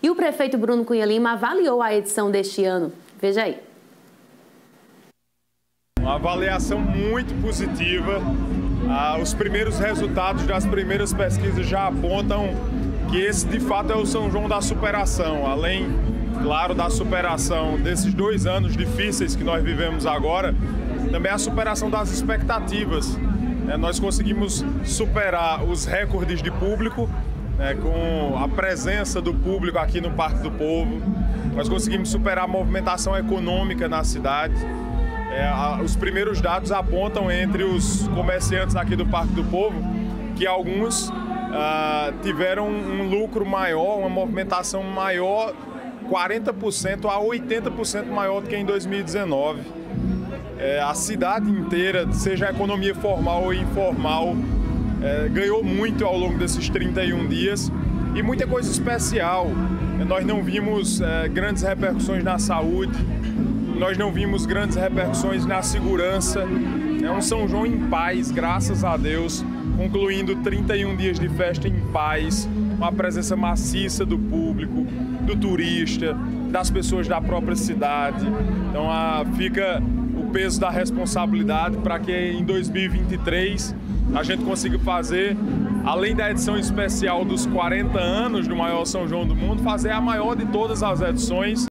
E o prefeito Bruno Cunha Lima avaliou a edição deste ano. Veja aí. Uma avaliação muito positiva. Ah, os primeiros resultados das primeiras pesquisas já apontam que esse de fato é o São João da superação. Além, claro, da superação desses dois anos difíceis que nós vivemos agora, também a superação das expectativas. É, nós conseguimos superar os recordes de público né, com a presença do público aqui no Parque do Povo. Nós conseguimos superar a movimentação econômica na cidade. É, a, os primeiros dados apontam entre os comerciantes aqui do Parque do Povo que alguns uh, tiveram um lucro maior, uma movimentação maior, 40% a 80% maior do que em 2019. É, a cidade inteira, seja a economia formal ou informal, é, ganhou muito ao longo desses 31 dias e muita coisa especial. Nós não vimos é, grandes repercussões na saúde, nós não vimos grandes repercussões na segurança. É um São João em paz, graças a Deus, concluindo 31 dias de festa em paz, uma presença maciça do público, do turista, das pessoas da própria cidade. Então a, fica o peso da responsabilidade para que em 2023 a gente consiga fazer, além da edição especial dos 40 anos do maior São João do mundo, fazer a maior de todas as edições.